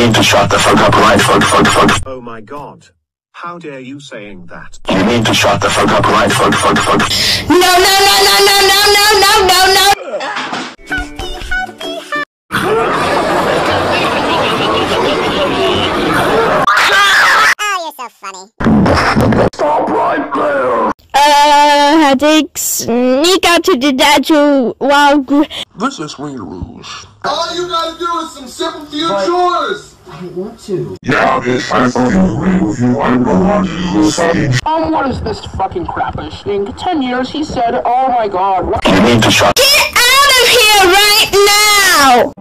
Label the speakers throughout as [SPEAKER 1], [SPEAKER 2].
[SPEAKER 1] need to shut the fuck up right fuck fuck fuck.
[SPEAKER 2] Oh my god. How dare you saying that?
[SPEAKER 1] You need to shut the fuck up right fuck fuck fuck.
[SPEAKER 3] No, no, no, no, no, no, no, no, no, no.
[SPEAKER 4] Oh, you're so funny. Stop right there!
[SPEAKER 3] Uh, had to sneak out to the datu while gr-
[SPEAKER 5] This is Green Rouge.
[SPEAKER 6] All you gotta do is some simple few chores. I want to.
[SPEAKER 5] Yeah, bitch, I fucking agree with you. I'm the one who's fucking
[SPEAKER 7] Um, what is this fucking crap I think? Ten years, he said, oh my god, what?
[SPEAKER 1] You need to shut.
[SPEAKER 3] Get out of here right now!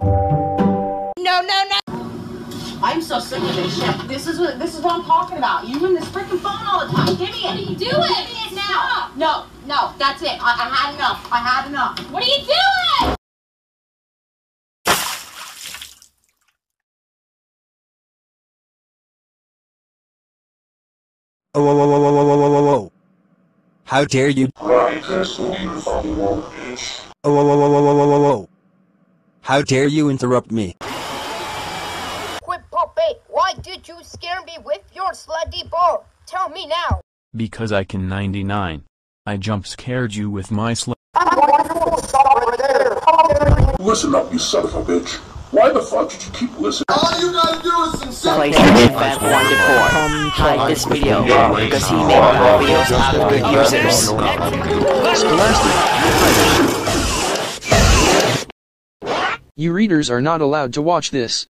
[SPEAKER 3] No, no, no.
[SPEAKER 8] I'm so sick of this shit. This is what this is what I'm talking about. You and this freaking phone all the time. Give me it. Do it. Give me it now. No, no, that's it. I, I had enough. I had enough. What are you doing?
[SPEAKER 9] Oh, whoa, whoa, whoa, whoa, whoa, whoa, whoa, whoa. How dare you?
[SPEAKER 5] right you fucking woke bitch.
[SPEAKER 9] Oh, whoa, whoa, whoa, whoa, whoa, whoa, whoa, whoa. How dare you interrupt me?
[SPEAKER 4] Quit Poppy, why did you scare me with your slutty ball? Tell me now.
[SPEAKER 10] Because I can 99. I jump scared you with my sl-
[SPEAKER 5] Listen up, you son of a bitch. Why the fuck did you keep listening?
[SPEAKER 6] All you gotta do is some simple.
[SPEAKER 7] Place Fat One Four. Hide this video because he made bad videos out of good users.
[SPEAKER 11] You readers are not allowed to watch this.